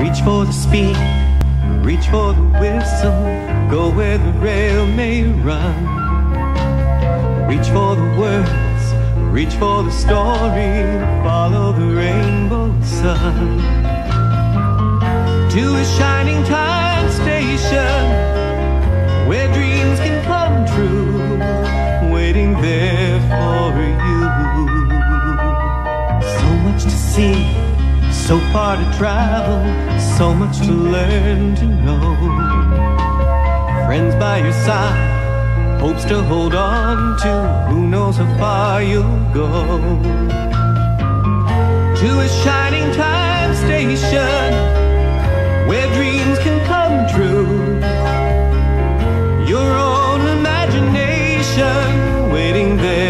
Reach for the speed, reach for the whistle, go where the rail may run. Reach for the words, reach for the story, follow the rainbow sun. To a shining time station where dreams can come true, waiting there for you. So much to see, so far to travel, so much to learn to know. Friends by your side, hopes to hold on to. Who knows how far you'll go? To a shining time station where dreams can come true. Your own imagination waiting there.